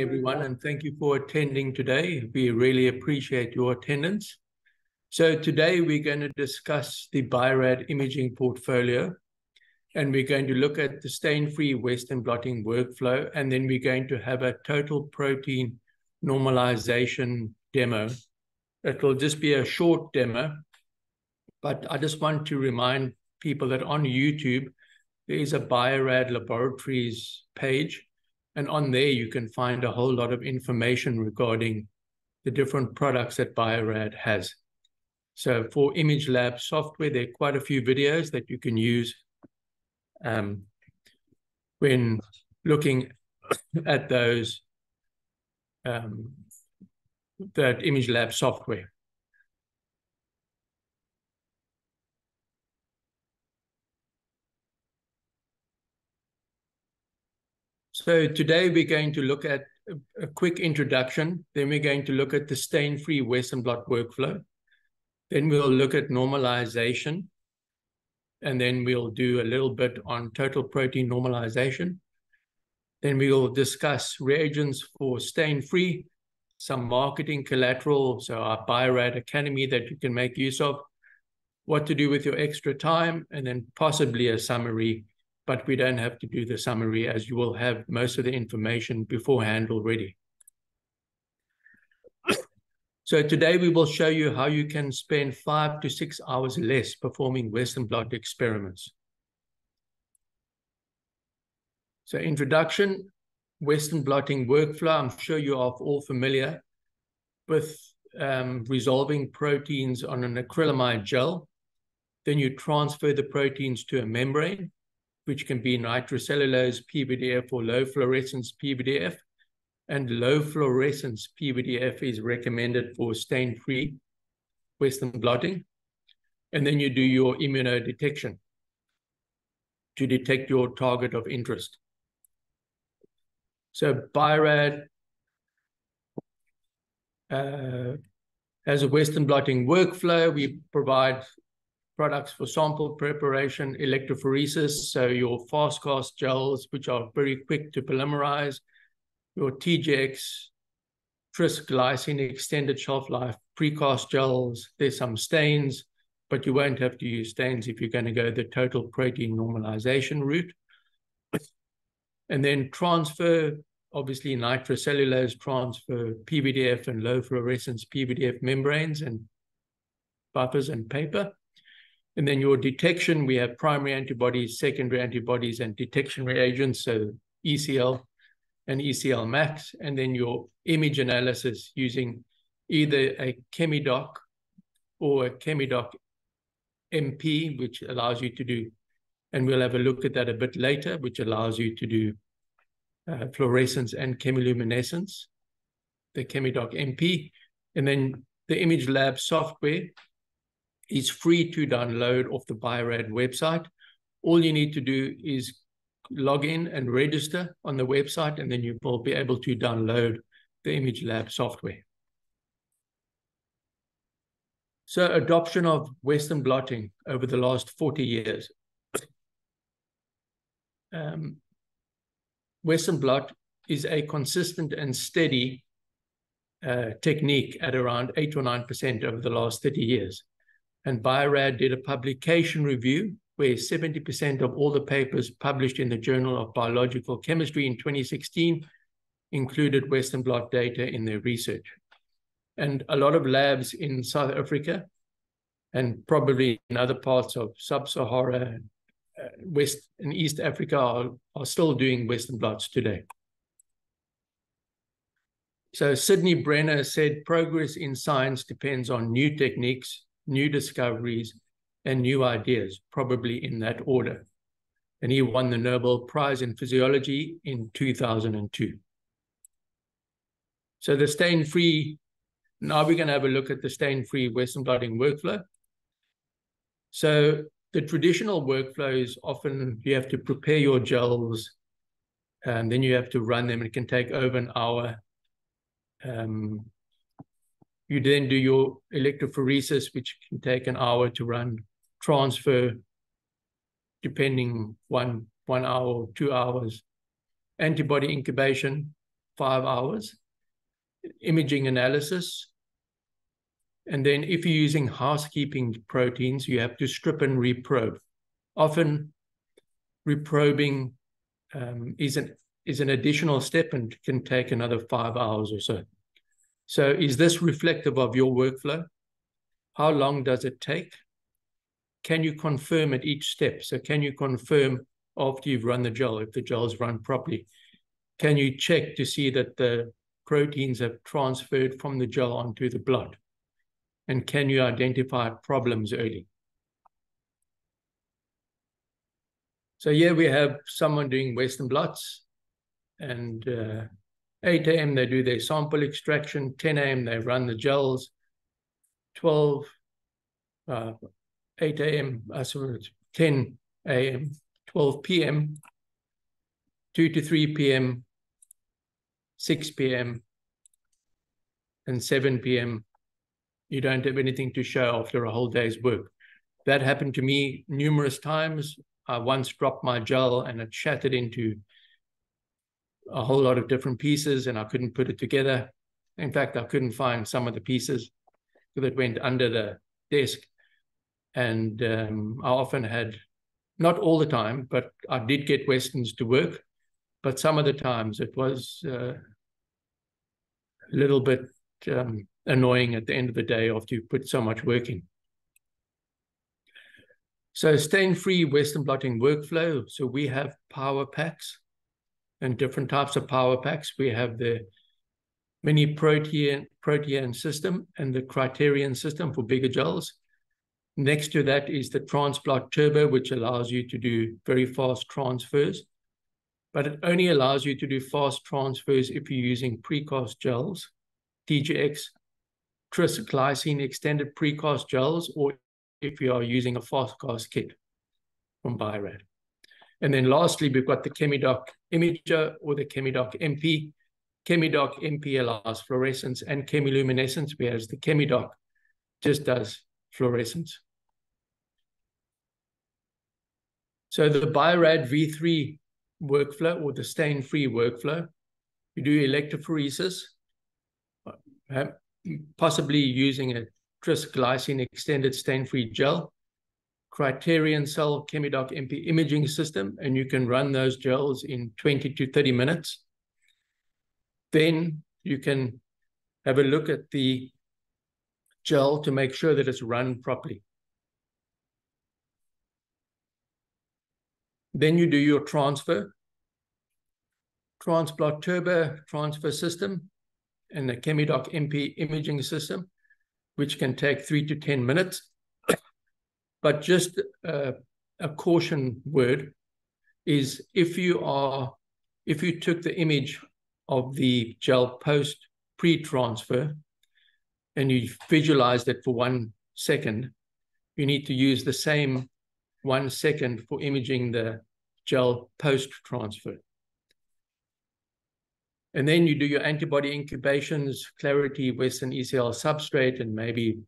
everyone, and thank you for attending today. We really appreciate your attendance. So today we're going to discuss the Bio-Rad imaging portfolio, and we're going to look at the stain-free Western blotting workflow, and then we're going to have a total protein normalization demo. It will just be a short demo, but I just want to remind people that on YouTube, there is a Bio-Rad Laboratories page, and on there, you can find a whole lot of information regarding the different products that Bio-Rad has. So for Image Lab software, there are quite a few videos that you can use um, when looking at those um, that Image Lab software. So today we're going to look at a, a quick introduction. Then we're going to look at the stain-free Western blot workflow. Then we'll look at normalization. And then we'll do a little bit on total protein normalization. Then we'll discuss reagents for stain-free, some marketing collateral, so our Bio-Rad Academy that you can make use of, what to do with your extra time, and then possibly a summary but we don't have to do the summary as you will have most of the information beforehand already. So today we will show you how you can spend five to six hours less performing Western blot experiments. So introduction, Western blotting workflow. I'm sure you are all familiar with um, resolving proteins on an acrylamide gel. Then you transfer the proteins to a membrane which can be nitrocellulose PVDF or low fluorescence PVDF. And low fluorescence PVDF is recommended for stain-free Western blotting. And then you do your immunodetection to detect your target of interest. So Bio-Rad uh, has a Western blotting workflow. We provide products for sample preparation, electrophoresis, so your fast cast gels, which are very quick to polymerize, your TGX, tris glycine extended shelf life, precast gels, there's some stains, but you won't have to use stains if you're going to go the total protein normalization route. And then transfer, obviously nitrocellulose transfer, PVDF and low fluorescence PVDF membranes and buffers and paper. And then your detection, we have primary antibodies, secondary antibodies, and detection reagents, so ECL and ECL max. And then your image analysis using either a ChemiDoc or a ChemiDoc MP, which allows you to do, and we'll have a look at that a bit later, which allows you to do uh, fluorescence and chemiluminescence, the ChemiDoc MP. And then the Image Lab software, is free to download off the Bio-Rad website. All you need to do is log in and register on the website, and then you will be able to download the Image Lab software. So adoption of Western blotting over the last 40 years. Um, Western blot is a consistent and steady uh, technique at around 8 or 9% over the last 30 years. And Bio-Rad did a publication review where 70% of all the papers published in the Journal of Biological Chemistry in 2016 included Western blot data in their research. And a lot of labs in South Africa and probably in other parts of sub-Sahara, uh, West and East Africa are, are still doing Western blots today. So Sydney Brenner said progress in science depends on new techniques, new discoveries, and new ideas, probably in that order. And he won the Nobel Prize in Physiology in 2002. So the stain-free, now we're going to have a look at the stain-free Western blotting workflow. So the traditional workflow is often you have to prepare your gels, and then you have to run them. It can take over an hour. Um, you then do your electrophoresis, which can take an hour to run, transfer, depending one one hour or two hours, antibody incubation, five hours, imaging analysis. And then if you're using housekeeping proteins, you have to strip and reprobe. Often reprobing um, is, an, is an additional step and can take another five hours or so. So is this reflective of your workflow? How long does it take? Can you confirm at each step? So can you confirm after you've run the gel, if the gel's run properly? Can you check to see that the proteins have transferred from the gel onto the blot? And can you identify problems early? So here we have someone doing Western blots and uh, 8 a.m. they do their sample extraction, 10 a.m. they run the gels, 12, uh, 8 a.m., uh, sorry, 10 a.m., 12 p.m., 2 to 3 p.m., 6 p.m., and 7 p.m. You don't have anything to show after a whole day's work. That happened to me numerous times. I once dropped my gel and it shattered into a whole lot of different pieces and I couldn't put it together. In fact, I couldn't find some of the pieces that went under the desk. And um, I often had, not all the time, but I did get Westerns to work. But some of the times it was uh, a little bit um, annoying at the end of the day after you put so much work in. So stain-free Western blotting workflow. So we have power packs and different types of power packs. We have the mini protean, protean system and the criterion system for bigger gels. Next to that is the Transblot Turbo, which allows you to do very fast transfers. But it only allows you to do fast transfers if you're using precast gels, TGX, tris glycine extended precast gels, or if you are using a fast cast kit from Bio-Rad. And then lastly, we've got the ChemiDoc Imager or the ChemiDoc MP. ChemiDoc MP allows fluorescence and chemiluminescence, whereas the ChemiDoc just does fluorescence. So the Bio-Rad V3 workflow or the stain-free workflow, you do electrophoresis, uh, possibly using a tris glycine extended stain-free gel, Criterion Cell ChemiDoc MP imaging system, and you can run those gels in 20 to 30 minutes. Then you can have a look at the gel to make sure that it's run properly. Then you do your transfer. Transblot Turbo transfer system and the ChemiDoc MP imaging system, which can take three to 10 minutes. But just uh, a caution word is if you are, if you took the image of the gel post pre-transfer and you visualized it for one second, you need to use the same one second for imaging the gel post-transfer. And then you do your antibody incubations, Clarity, Western ECL substrate, and maybe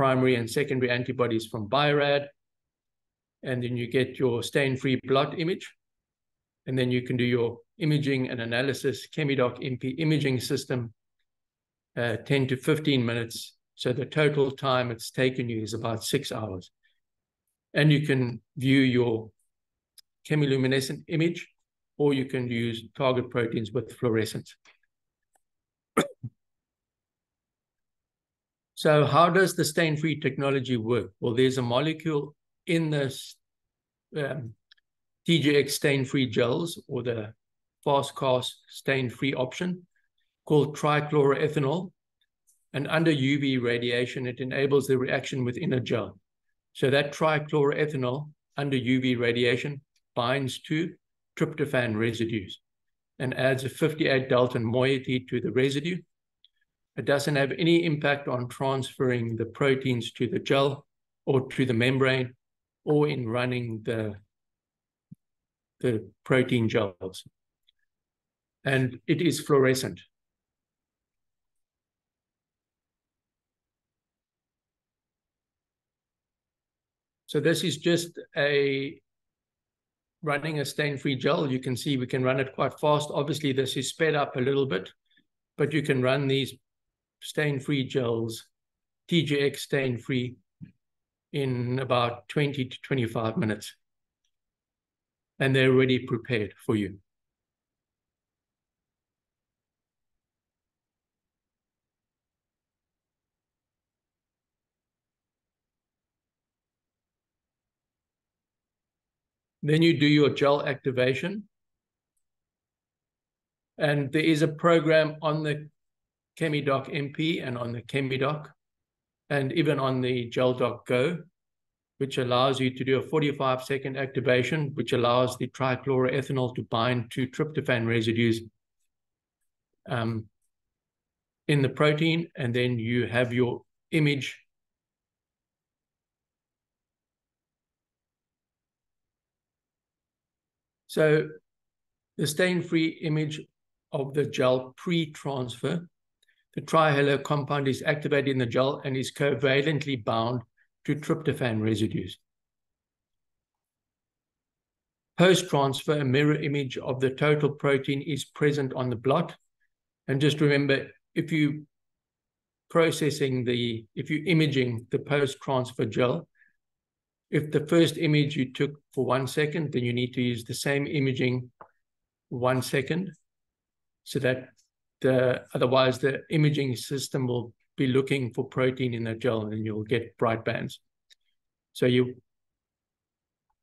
primary and secondary antibodies from Bio-Rad. And then you get your stain-free blot image. And then you can do your imaging and analysis, ChemiDoc MP imaging system, uh, 10 to 15 minutes. So the total time it's taken you is about six hours. And you can view your chemiluminescent image, or you can use target proteins with fluorescence. So how does the stain-free technology work? Well, there's a molecule in this um, TGX stain-free gels or the fast cast stain-free option called trichloroethanol. And under UV radiation, it enables the reaction within a gel. So that trichloroethanol under UV radiation binds to tryptophan residues and adds a 58 Dalton moiety to the residue it doesn't have any impact on transferring the proteins to the gel or to the membrane or in running the, the protein gels. And it is fluorescent. So this is just a running a stain-free gel, you can see we can run it quite fast. Obviously, this is sped up a little bit, but you can run these stain-free gels, TGX stain-free, in about 20 to 25 minutes. And they're already prepared for you. Then you do your gel activation. And there is a program on the ChemiDoc MP and on the ChemiDoc and even on the GelDoc Go, which allows you to do a 45 second activation, which allows the trichloroethanol to bind to tryptophan residues um, in the protein. And then you have your image So the stain-free image of the gel pre-transfer, the trihalo compound is activated in the gel and is covalently bound to tryptophan residues. Post-transfer, a mirror image of the total protein is present on the blot. And just remember, if you processing the, if you're imaging the post-transfer gel, if the first image you took for one second, then you need to use the same imaging one second so that the otherwise the imaging system will be looking for protein in the gel and you'll get bright bands. So you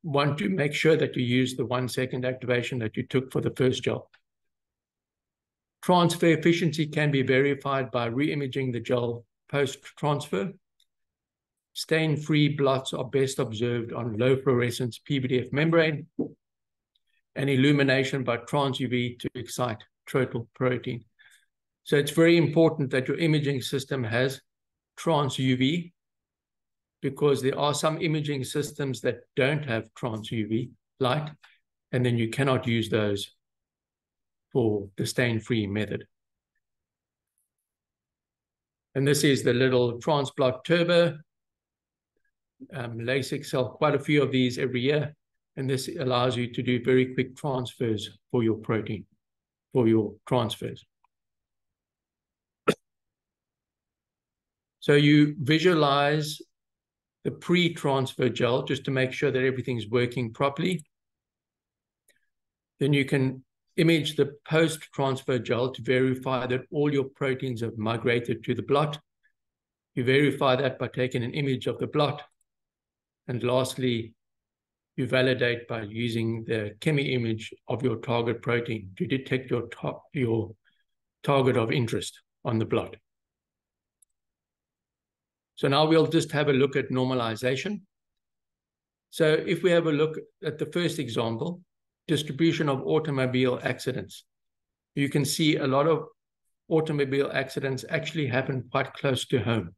want to make sure that you use the one second activation that you took for the first gel. Transfer efficiency can be verified by re-imaging the gel post-transfer Stain-free blots are best observed on low fluorescence PVDF membrane and illumination by trans-UV to excite total protein. So it's very important that your imaging system has trans-UV because there are some imaging systems that don't have trans-UV light, and then you cannot use those for the stain-free method. And this is the little TransBlot turbo um, Lasec sell quite a few of these every year, and this allows you to do very quick transfers for your protein, for your transfers. So you visualize the pre-transfer gel just to make sure that everything's working properly. Then you can image the post-transfer gel to verify that all your proteins have migrated to the blot. You verify that by taking an image of the blot and lastly, you validate by using the chemi image of your target protein to detect your, ta your target of interest on the blot. So now we'll just have a look at normalization. So if we have a look at the first example, distribution of automobile accidents, you can see a lot of automobile accidents actually happen quite close to home.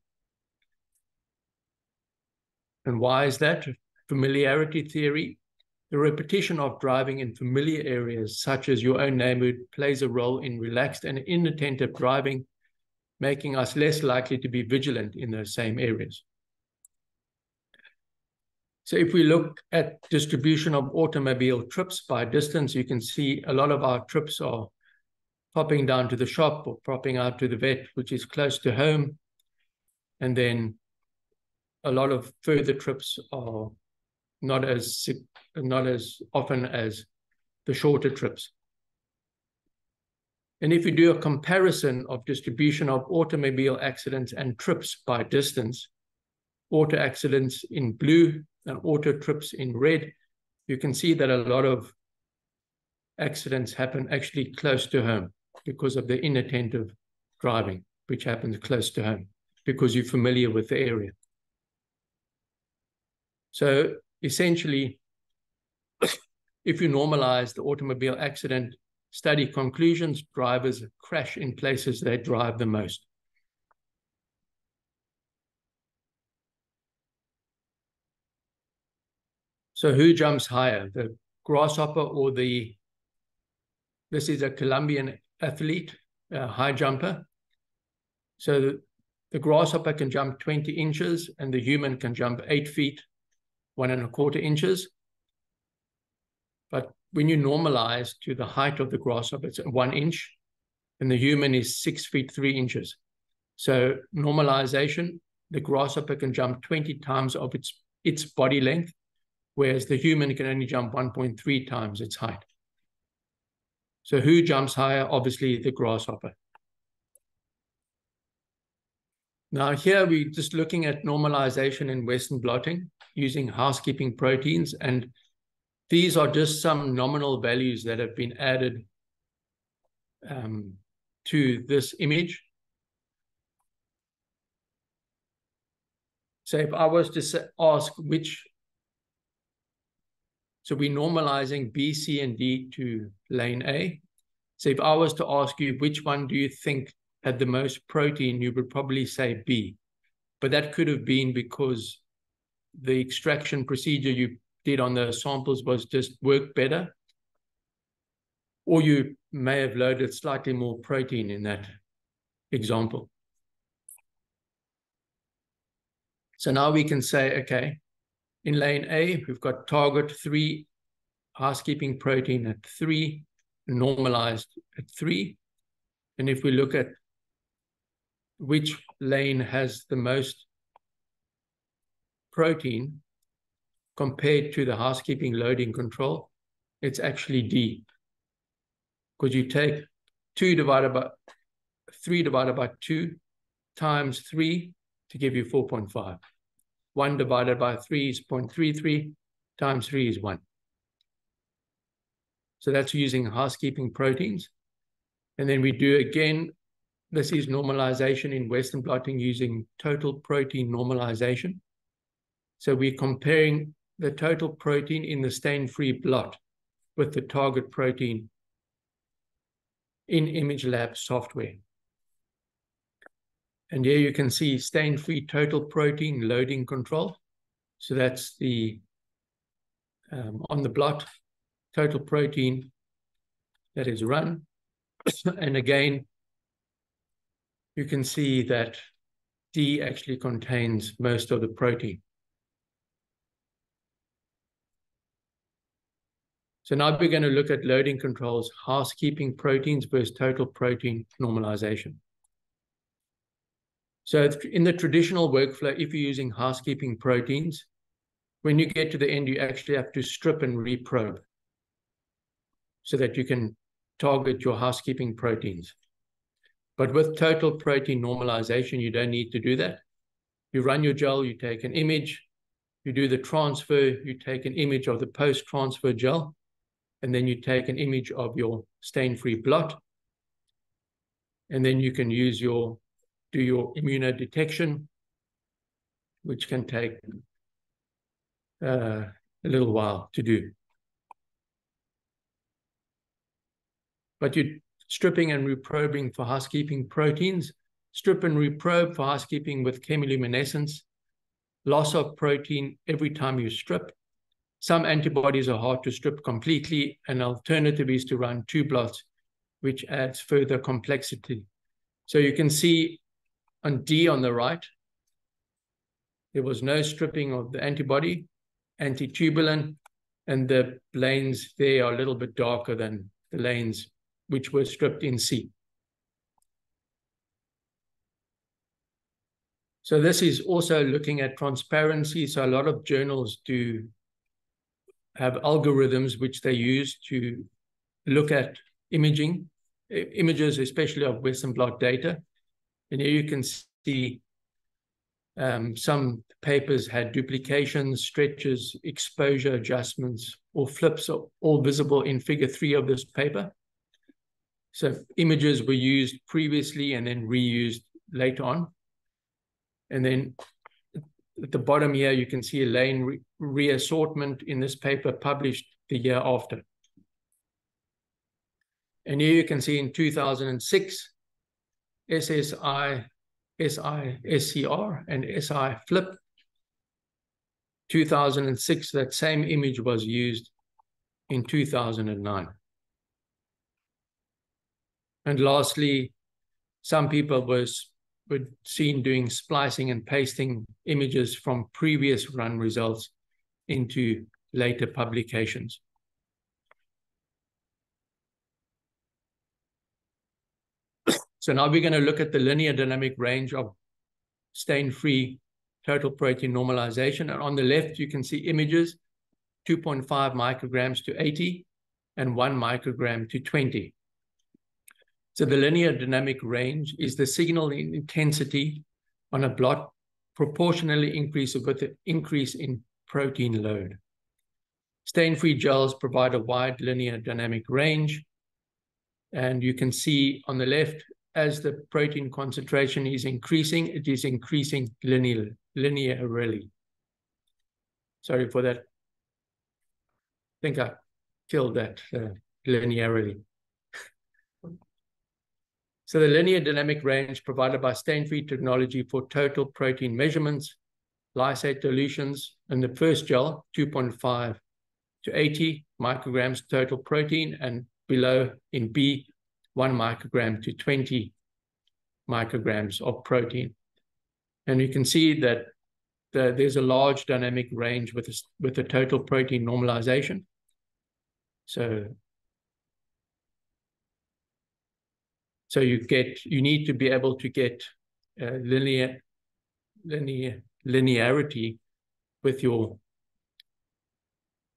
And why is that? Familiarity theory. The repetition of driving in familiar areas, such as your own neighborhood, plays a role in relaxed and inattentive driving, making us less likely to be vigilant in those same areas. So if we look at distribution of automobile trips by distance, you can see a lot of our trips are popping down to the shop or popping out to the vet, which is close to home. And then a lot of further trips are not as not as often as the shorter trips. And if you do a comparison of distribution of automobile accidents and trips by distance, auto accidents in blue and auto trips in red, you can see that a lot of accidents happen actually close to home because of the inattentive driving, which happens close to home because you're familiar with the area. So essentially, if you normalize the automobile accident study conclusions, drivers crash in places they drive the most. So who jumps higher, the grasshopper or the, this is a Colombian athlete, a high jumper. So the grasshopper can jump 20 inches and the human can jump eight feet one and a quarter inches. But when you normalize to the height of the grasshopper, it's one inch, and the human is six feet three inches. So normalization, the grasshopper can jump 20 times of its, its body length, whereas the human can only jump 1.3 times its height. So who jumps higher? Obviously, the grasshopper. Now here we're just looking at normalization in Western blotting using housekeeping proteins. And these are just some nominal values that have been added um, to this image. So if I was to ask which, so we're normalizing B, C, and D to lane A. So if I was to ask you, which one do you think had the most protein, you would probably say B. But that could have been because the extraction procedure you did on the samples was just work better. Or you may have loaded slightly more protein in that example. So now we can say, okay, in lane A, we've got target three, housekeeping protein at three, normalized at three. And if we look at which lane has the most protein compared to the housekeeping loading control, it's actually D. Because you take 2 divided by 3 divided by 2 times 3 to give you 4.5. 1 divided by 3 is 0.33 times 3 is 1. So that's using housekeeping proteins. And then we do again, this is normalization in Western blotting using total protein normalization. So we're comparing the total protein in the stain-free blot with the target protein in ImageLab software. And here you can see stain-free total protein loading control. So that's the, um, on the blot, total protein that is run. and again, you can see that D actually contains most of the protein. So now we're going to look at loading controls, housekeeping proteins versus total protein normalization. So in the traditional workflow, if you're using housekeeping proteins, when you get to the end, you actually have to strip and reprobe so that you can target your housekeeping proteins. But with total protein normalization, you don't need to do that. You run your gel, you take an image, you do the transfer, you take an image of the post-transfer gel, and then you take an image of your stain-free blot. And then you can use your do your immunodetection, which can take uh, a little while to do. But you're stripping and reprobing for housekeeping proteins, strip and reprobe for housekeeping with chemiluminescence, loss of protein every time you strip. Some antibodies are hard to strip completely. An alternative is to run two blots, which adds further complexity. So you can see on D on the right, there was no stripping of the antibody, antitubulin, and the lanes there are a little bit darker than the lanes which were stripped in C. So this is also looking at transparency. So a lot of journals do have algorithms which they use to look at imaging, images, especially of Western blot data. And here you can see um, some papers had duplications, stretches, exposure adjustments, or flips all visible in figure three of this paper. So images were used previously and then reused later on. And then at the bottom here, you can see a lane re reassortment in this paper published the year after. And here you can see in 2006, SSI, SI, SCR, and SI flip. 2006, that same image was used in 2009. And lastly, some people was, were seen doing splicing and pasting images from previous run results into later publications. So now we're going to look at the linear dynamic range of stain-free total protein normalization. And on the left, you can see images 2.5 micrograms to 80 and 1 microgram to 20. So the linear dynamic range is the signal intensity on a blot proportionally increases with the increase in protein load. Stain-free gels provide a wide linear dynamic range. And you can see on the left, as the protein concentration is increasing, it is increasing linear, linearly. Sorry for that. I think I killed that uh, linearly. So the linear dynamic range provided by stain-free technology for total protein measurements, lysate dilutions in the first gel, 2.5 to 80 micrograms total protein, and below in B, 1 microgram to 20 micrograms of protein. And you can see that the, there's a large dynamic range with, a, with the total protein normalization. So So you get you need to be able to get uh, linear linear linearity with your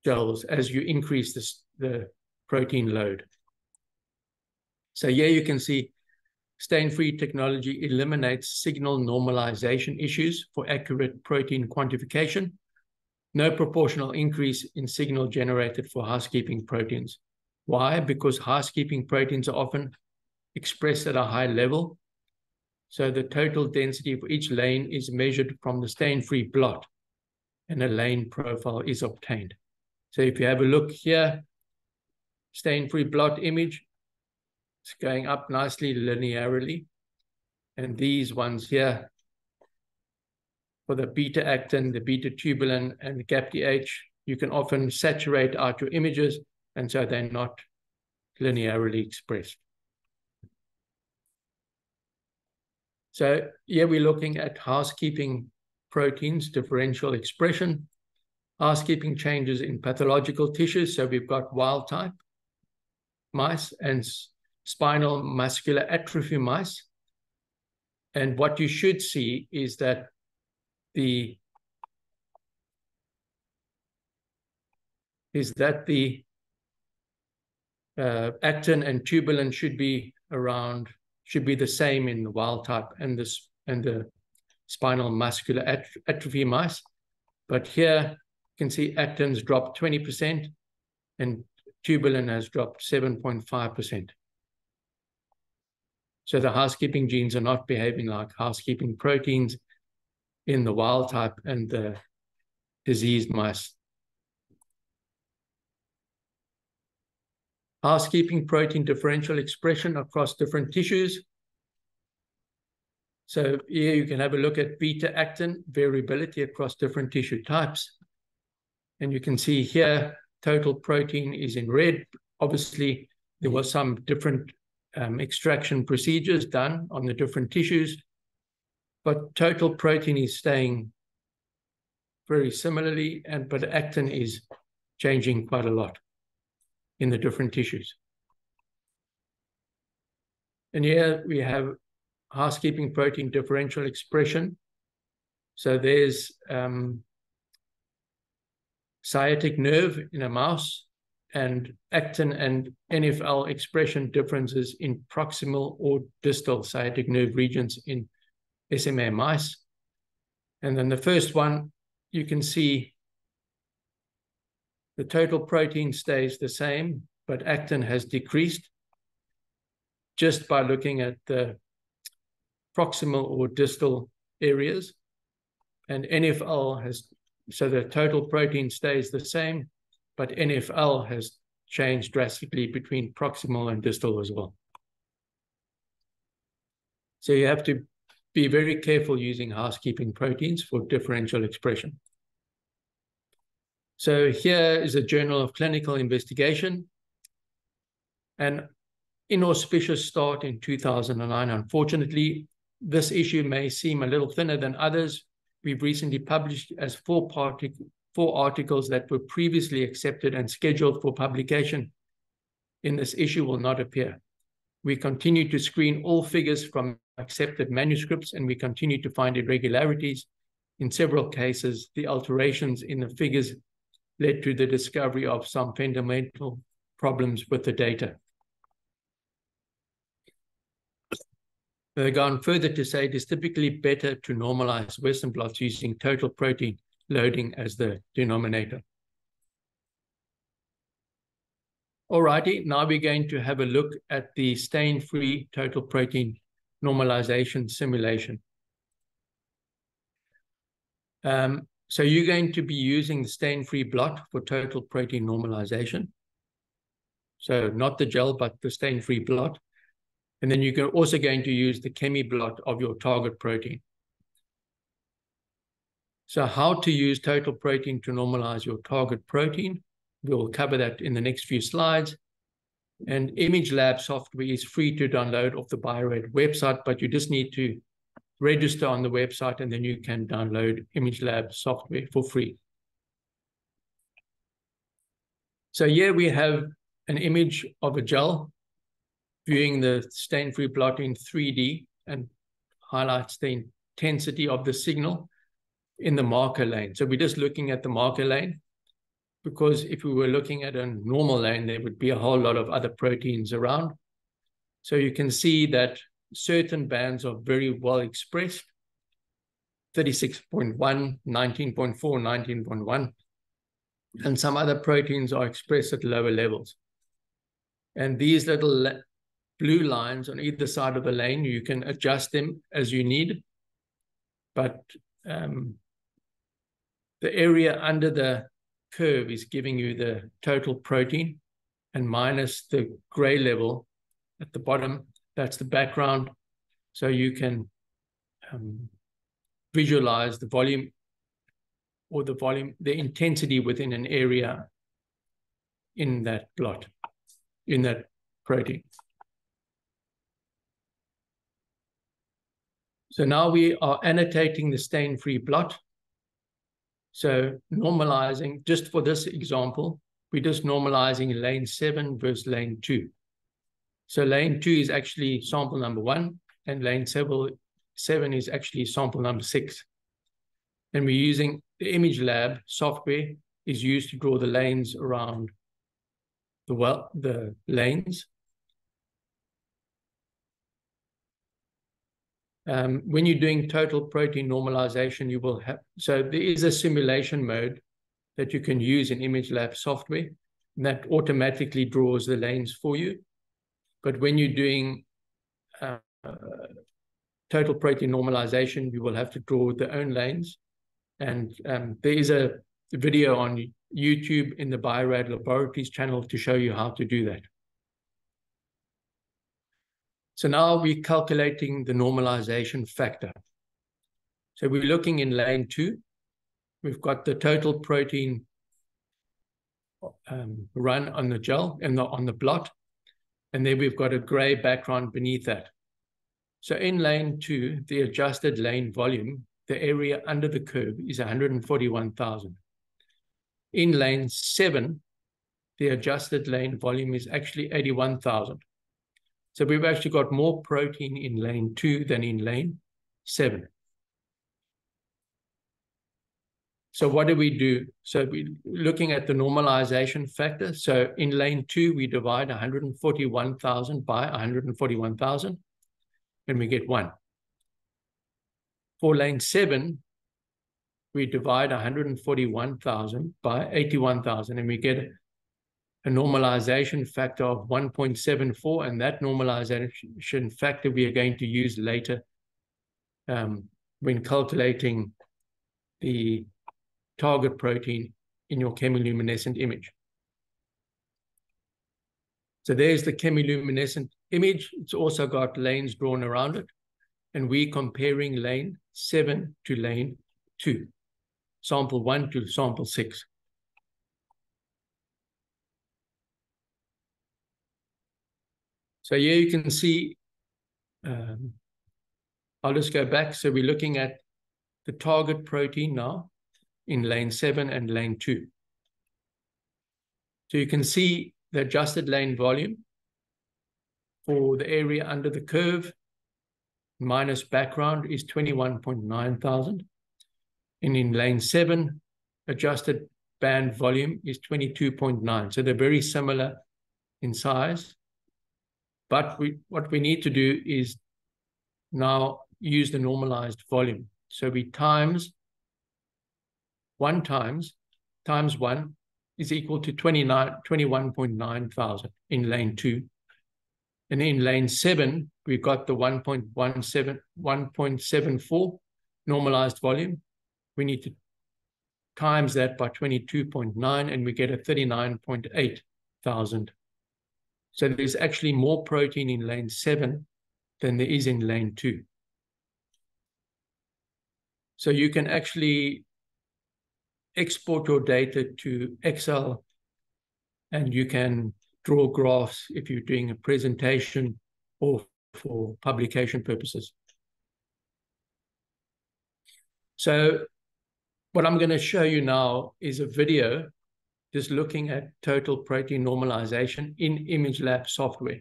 gels as you increase this, the protein load. So here you can see stain-free technology eliminates signal normalization issues for accurate protein quantification. No proportional increase in signal generated for housekeeping proteins. Why? Because housekeeping proteins are often expressed at a high level. So the total density for each lane is measured from the stain-free blot and a lane profile is obtained. So if you have a look here, stain-free blot image, it's going up nicely linearly. And these ones here, for the beta-actin, the beta-tubulin, and the GAPDH, you can often saturate out your images, and so they're not linearly expressed. So here we're looking at housekeeping proteins, differential expression, housekeeping changes in pathological tissues. So we've got wild type mice and spinal muscular atrophy mice. And what you should see is that the is that the uh, actin and tubulin should be around should be the same in the wild type and this and the spinal muscular atrophy mice. But here you can see actins dropped 20% and tubulin has dropped 7.5%. So the housekeeping genes are not behaving like housekeeping proteins in the wild type and the diseased mice. Housekeeping protein differential expression across different tissues. So here you can have a look at beta-actin variability across different tissue types. And you can see here, total protein is in red. Obviously, there was some different um, extraction procedures done on the different tissues, but total protein is staying very similarly, and but actin is changing quite a lot in the different tissues. And here we have housekeeping protein differential expression. So there's um, sciatic nerve in a mouse and actin and NFL expression differences in proximal or distal sciatic nerve regions in SMA mice. And then the first one, you can see the total protein stays the same, but actin has decreased just by looking at the proximal or distal areas. And NFL has, so the total protein stays the same, but NFL has changed drastically between proximal and distal as well. So you have to be very careful using housekeeping proteins for differential expression. So here is a journal of clinical investigation. An inauspicious start in 2009. Unfortunately, this issue may seem a little thinner than others. We've recently published as four, four articles that were previously accepted and scheduled for publication in this issue will not appear. We continue to screen all figures from accepted manuscripts, and we continue to find irregularities. In several cases, the alterations in the figures led to the discovery of some fundamental problems with the data. They've gone further to say it is typically better to normalize Western blots using total protein loading as the denominator. Alrighty, now we're going to have a look at the stain-free total protein normalization simulation. Um, so you're going to be using the stain-free blot for total protein normalization. So not the gel, but the stain-free blot. And then you're also going to use the chemi-blot of your target protein. So how to use total protein to normalize your target protein. We'll cover that in the next few slides. And ImageLab software is free to download off the Bio-Rad website, but you just need to register on the website and then you can download ImageLab software for free. So here we have an image of a gel viewing the stain-free blot in 3D and highlights the intensity of the signal in the marker lane. So we're just looking at the marker lane because if we were looking at a normal lane, there would be a whole lot of other proteins around. So you can see that certain bands are very well expressed, 36.1, 19.4, 19.1, and some other proteins are expressed at lower levels. And these little blue lines on either side of the lane, you can adjust them as you need. But um, the area under the curve is giving you the total protein and minus the gray level at the bottom, that's the background. So you can um, visualize the volume or the volume, the intensity within an area in that blot, in that protein. So now we are annotating the stain-free blot. So normalizing, just for this example, we're just normalizing lane seven versus lane two. So lane two is actually sample number one, and lane seven, seven is actually sample number six. And we're using the image lab software is used to draw the lanes around the well the lanes Um, when you're doing total protein normalization, you will have, so there is a simulation mode that you can use in ImageLab software that automatically draws the lanes for you. But when you're doing uh, total protein normalization, you will have to draw the own lanes. And um, there is a video on YouTube in the Bio-Rad Laboratories channel to show you how to do that. So now we're calculating the normalization factor. So we're looking in lane two. We've got the total protein um, run on the gel and the, on the blot. And then we've got a gray background beneath that. So in lane two, the adjusted lane volume, the area under the curve is 141,000. In lane seven, the adjusted lane volume is actually 81,000. So we've actually got more protein in lane two than in lane seven. So what do we do? So we're looking at the normalization factor. So in lane two, we divide 141,000 by 141,000, and we get one. For lane seven, we divide 141,000 by 81,000, and we get a normalization factor of 1.74, and that normalization factor we are going to use later um, when calculating the target protein in your chemiluminescent image. So there's the chemiluminescent image. It's also got lanes drawn around it. And we're comparing lane 7 to lane 2, sample 1 to sample 6. So here you can see, um, I'll just go back. So we're looking at the target protein now in lane seven and lane two. So you can see the adjusted lane volume for the area under the curve minus background is 21.9 thousand. And in lane seven, adjusted band volume is 22.9. So they're very similar in size. But we, what we need to do is now use the normalized volume. So we times one times times one is equal to 29, 21.9 thousand in lane two. And in lane seven, we've got the 1.17, 1.74 normalized volume. We need to times that by 22.9 and we get a 39.8 thousand. So there's actually more protein in lane seven than there is in lane two. So you can actually export your data to Excel and you can draw graphs if you're doing a presentation or for publication purposes. So what I'm going to show you now is a video just looking at total protein normalization in ImageLab software.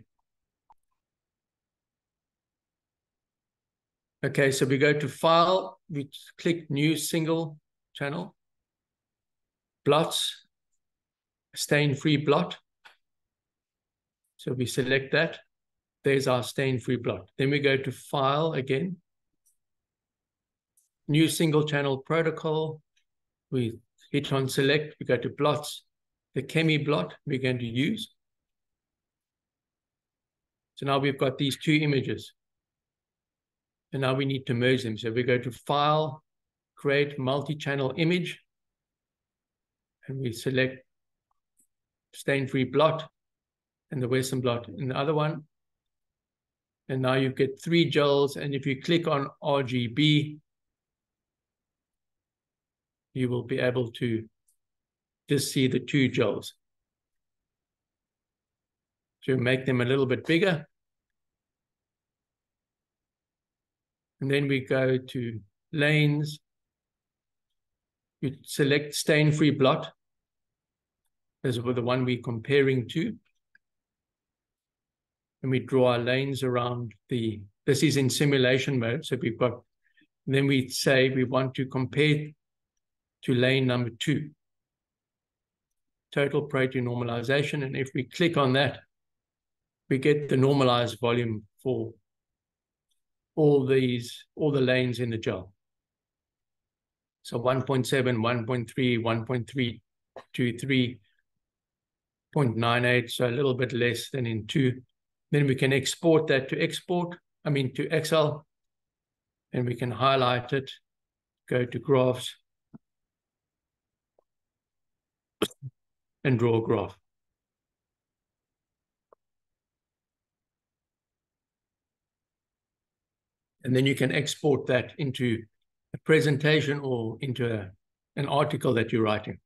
Okay, so we go to File, we click New Single Channel, Blots, Stain-Free Blot. So we select that. There's our stain-free blot. Then we go to File again, New Single Channel Protocol. We hit on Select, we go to Blots, the Chemi blot we're going to use. So now we've got these two images. And now we need to merge them. So we go to File, Create Multi-Channel Image, and we select Stain-Free Blot and the Western blot in the other one. And now you get three gels. And if you click on RGB, you will be able to just see the two gels. To make them a little bit bigger. And then we go to lanes. You select stain-free blot with the one we're comparing to. And we draw our lanes around the, this is in simulation mode. So we've got, then we say we want to compare to lane number two, total protein normalization. And if we click on that, we get the normalized volume for all these, all the lanes in the gel. So 1.7, 1.3, 1.323, 0.98, so a little bit less than in two. Then we can export that to export, I mean to Excel, and we can highlight it, go to graphs, and draw a graph. And then you can export that into a presentation or into a, an article that you're writing.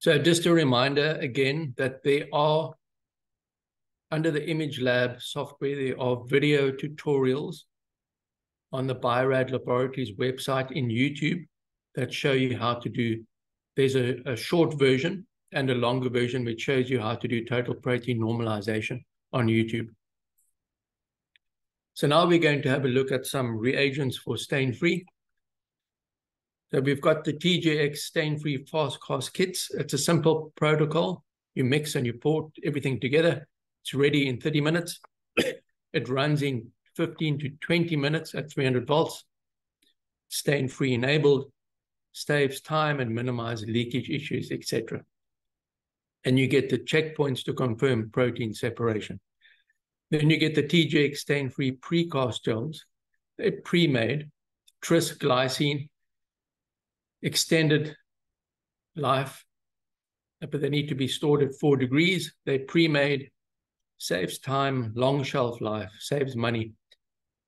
So just a reminder again that there are, under the Image Lab software, there are video tutorials on the Bio-Rad Laboratories website in YouTube that show you how to do, there's a, a short version and a longer version which shows you how to do total protein normalization on YouTube. So now we're going to have a look at some reagents for stain-free. So we've got the TGX stain-free fast cast kits. It's a simple protocol. You mix and you pour everything together. It's ready in 30 minutes. it runs in 15 to 20 minutes at 300 volts. Stain-free enabled, saves time and minimize leakage issues, etc. And you get the checkpoints to confirm protein separation. Then you get the TGX stain-free precast gels. They're pre-made, tris glycine, extended life, but they need to be stored at four degrees. They're pre-made, saves time, long shelf life, saves money,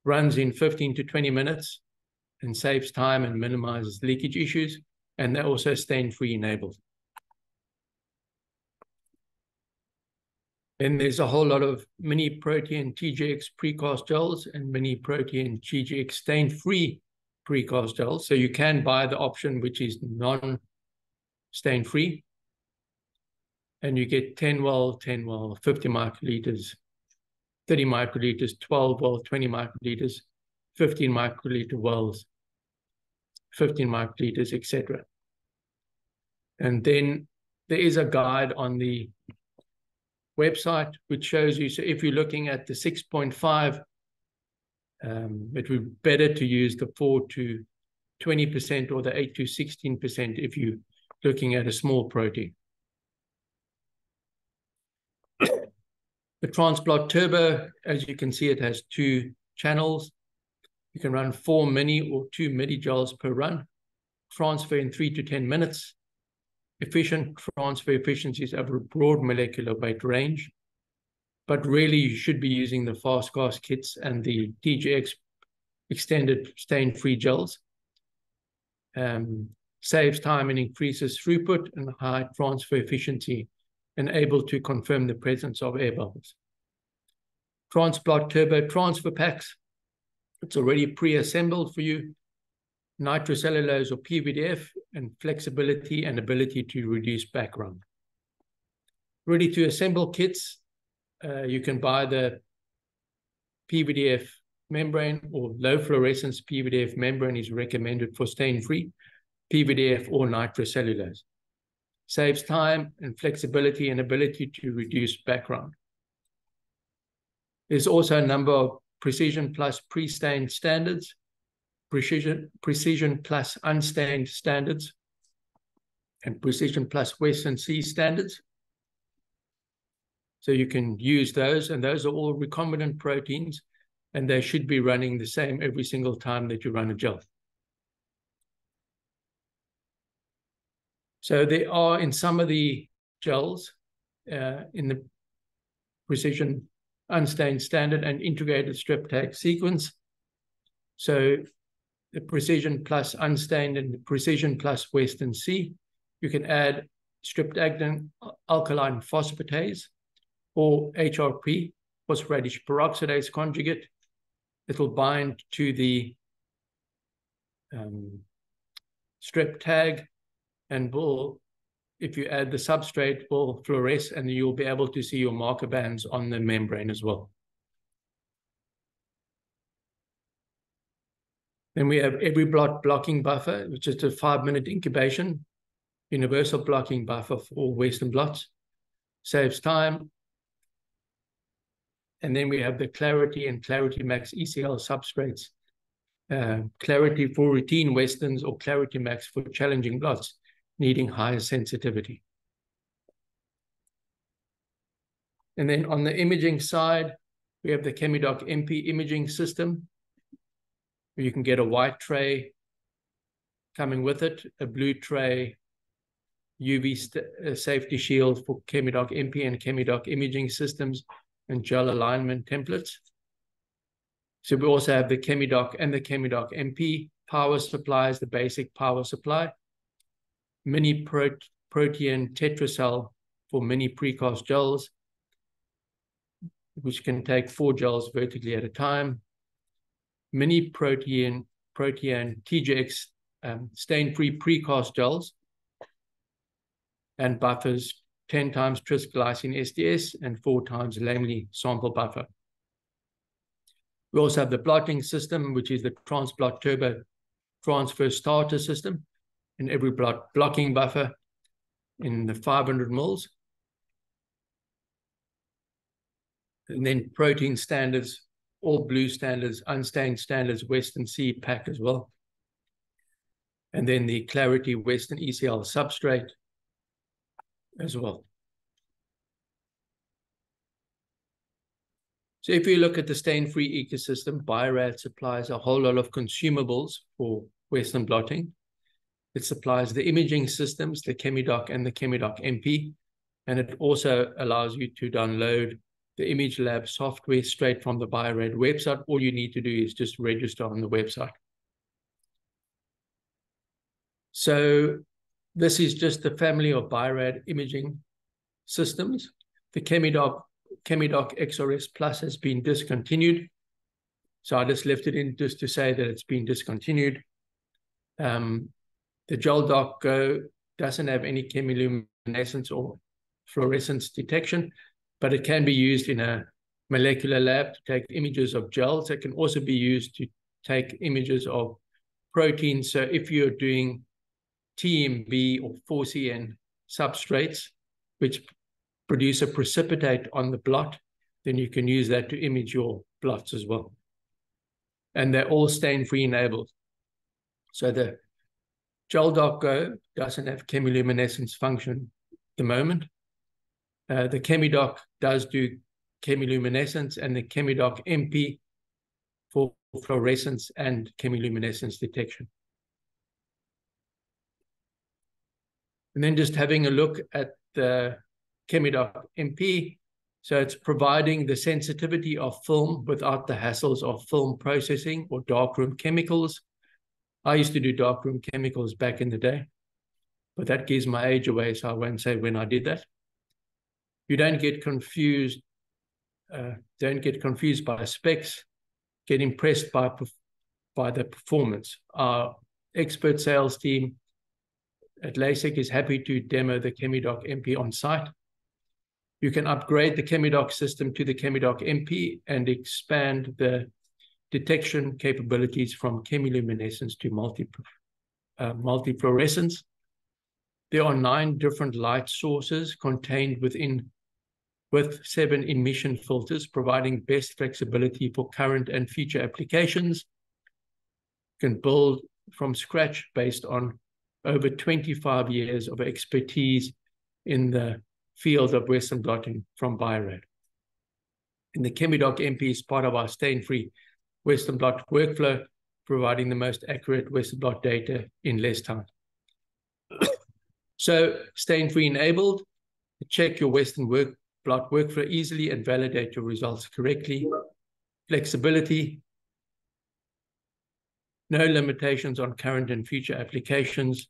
runs in 15 to 20 minutes, and saves time and minimizes leakage issues. And they're also stain-free enabled. Then there's a whole lot of Mini-PROTEAN TGX precast gels and Mini-PROTEAN TGX stain-free precast gels. So you can buy the option which is non-stain-free. and you get 10 well, 10 well, 50 microliters, 30 microliters, 12 well, 20 microliters, 15 microliter wells, 15 microliters, etc. And then there is a guide on the website which shows you. So if you're looking at the 6.5, um, it would be better to use the 4 to 20% or the 8 to 16% if you're looking at a small protein. The Transblot Turbo, as you can see, it has two channels. You can run four mini or two midi gels per run. Transfer in three to 10 minutes. Efficient transfer efficiencies over a broad molecular weight range. But really, you should be using the fast FastCast kits and the TGX extended stain-free gels. Um, saves time and increases throughput and high transfer efficiency and able to confirm the presence of air bubbles. Transblot Turbo transfer packs. It's already pre-assembled for you. Nitrocellulose or PVDF and flexibility and ability to reduce background. Ready to assemble kits. Uh, you can buy the PVDF membrane or low fluorescence PVDF membrane is recommended for stain-free PVDF or nitrocellulose saves time and flexibility and ability to reduce background. There's also a number of precision plus pre-stained standards, precision, precision plus unstained standards, and precision plus Western C standards. So you can use those, and those are all recombinant proteins, and they should be running the same every single time that you run a gel. So there are in some of the gels uh, in the precision unstained standard and integrated Strep-tag sequence. So the precision plus unstained and the precision plus Western C, you can add StrepTactin alkaline phosphatase or HRP, horseradish peroxidase conjugate. It'll bind to the um, Strep-tag and will, if you add the substrate, will fluoresce and you'll be able to see your marker bands on the membrane as well. Then we have every blot blocking buffer, which is a five minute incubation, universal blocking buffer for Western blots, saves time. And then we have the Clarity and Clarity Max ECL substrates. Uh, clarity for routine Westerns or Clarity Max for challenging blots needing higher sensitivity. And then on the imaging side, we have the ChemiDoc MP imaging system. You can get a white tray coming with it, a blue tray, UV uh, safety shield for ChemiDoc MP and ChemiDoc imaging systems, and gel alignment templates. So we also have the ChemiDoc and the ChemiDoc MP power supplies, the basic power supply, mini pro PROTEAN tetracell for mini precast gels, which can take four gels vertically at a time. Mini PROTEAN PROTEAN TGX um, stain-free precast gels and buffers 10 times tris glycine SDS and four times Laemmli sample buffer. We also have the blotting system, which is the Transblot Turbo Transfer Starter System, and every blot blocking buffer in the 500 moles. And then protein standards, all blue standards, unstained standards, Western C pack as well. And then the Clarity Western ECL substrate as well. So if you look at the stain-free ecosystem, Bio-Rad supplies a whole lot of consumables for Western blotting. It supplies the imaging systems, the ChemiDoc and the ChemiDoc MP, and it also allows you to download the Image Lab software straight from the Bio-Rad website. All you need to do is just register on the website. So this is just the family of Bio-Rad imaging systems. The ChemiDoc, ChemiDoc XRS Plus has been discontinued. So I just left it in just to say that it's been discontinued. Um, the gel doc Go doesn't have any chemiluminescence or fluorescence detection, but it can be used in a molecular lab to take images of gels. It can also be used to take images of proteins. So if you're doing TMB or 4CN substrates, which produce a precipitate on the blot, then you can use that to image your blots as well. And they're all stain-free enabled. So the GelDoc Go doesn't have chemiluminescence function at the moment. Uh, the ChemiDoc does do chemiluminescence and the ChemiDoc MP for fluorescence and chemiluminescence detection. And then just having a look at the ChemiDoc MP. So it's providing the sensitivity of film without the hassles of film processing or darkroom chemicals. I used to do darkroom chemicals back in the day, but that gives my age away, so I won't say when I did that. You don't get confused, uh, don't get confused by specs, get impressed by, by the performance. Our expert sales team Lasec is happy to demo the ChemiDoc MP on site. You can upgrade the ChemiDoc system to the ChemiDoc MP and expand the detection capabilities from chemiluminescence to multi, uh, multifluorescence. There are nine different light sources contained within with seven emission filters, providing best flexibility for current and future applications. You can build from scratch based on over 25 years of expertise in the field of Western blotting from Bio-Rad. And the ChemiDoc MP is part of our stain-free Western blot workflow, providing the most accurate Western blot data in less time. so stain-free enabled, check your Western work blot workflow easily and validate your results correctly. Flexibility, no limitations on current and future applications,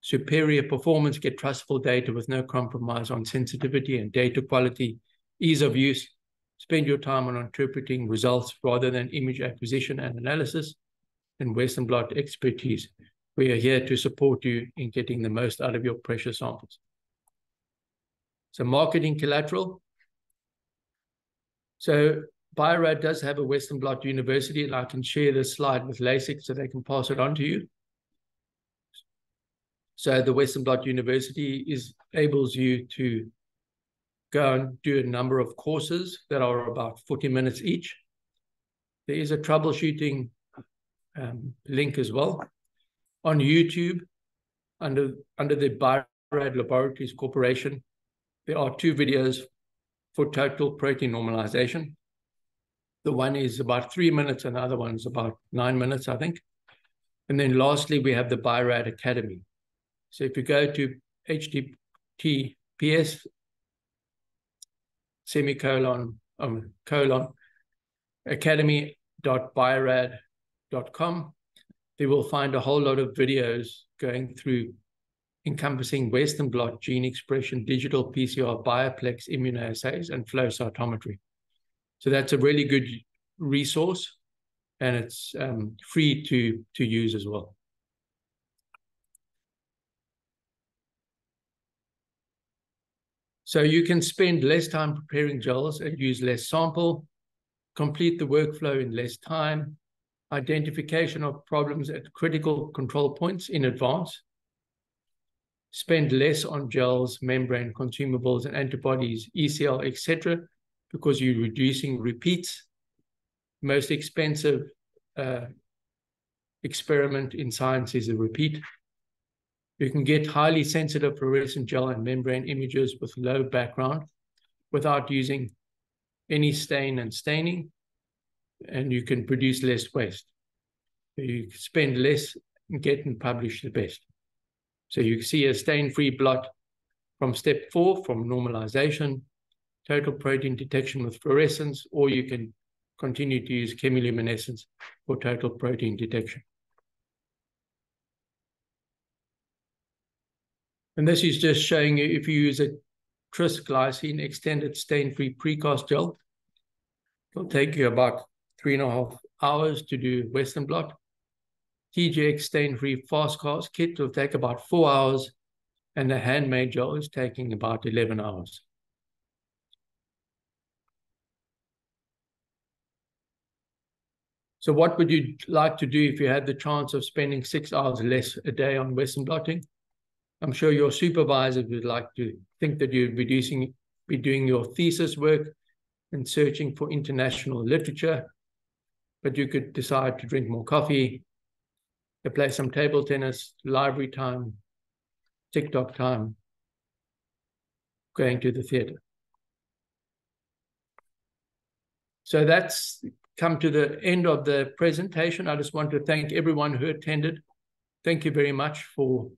superior performance, get trustful data with no compromise on sensitivity and data quality, ease of use, spend your time on interpreting results rather than image acquisition and analysis, and Western blot expertise. We are here to support you in getting the most out of your precious samples. So marketing collateral. So Bio-Rad does have a Western Blot University, and I can share this slide with Lasec so they can pass it on to you. So the Western Blot University is enables you to go and do a number of courses that are about 40 minutes each. There is a troubleshooting um, link as well. On YouTube, under, under the Bio-Rad Laboratories Corporation, there are two videos for total protein normalization. The one is about three minutes, and the other one is about nine minutes, I think. And then lastly, we have the Bio-Rad Academy. So if you go to https semicolon um, colon academy.biorad.com, they will find a whole lot of videos going through encompassing Western blot gene expression, digital PCR, bioplex immunoassays, and flow cytometry. So that's a really good resource, and it's um, free to, to use as well. So you can spend less time preparing gels and use less sample, complete the workflow in less time, identification of problems at critical control points in advance, spend less on gels, membrane consumables, and antibodies, ECL, etc., because you're reducing repeats. Most expensive uh, experiment in science is a repeat. You can get highly sensitive fluorescent gel and membrane images with low background without using any stain and staining, and you can produce less waste. You spend less and get and publish the best. So you see a stain-free blot from step four, from normalization, total protein detection with fluorescence, or you can continue to use chemiluminescence for total protein detection. And this is just showing you if you use a tris glycine extended stain-free precast gel, it'll take you about three and a half hours to do Western blot. TGX stain-free fast cast kit will take about four hours, and the handmade gel is taking about 11 hours. So what would you like to do if you had the chance of spending six hours less a day on Western blotting? I'm sure your supervisors would like to think that you're reducing, be doing your thesis work and searching for international literature, but you could decide to drink more coffee, to play some table tennis, library time, TikTok time, going to the theater. So that's come to the end of the presentation. I just want to thank everyone who attended. Thank you very much for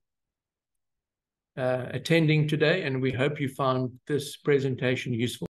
uh, attending today, and we hope you found this presentation useful.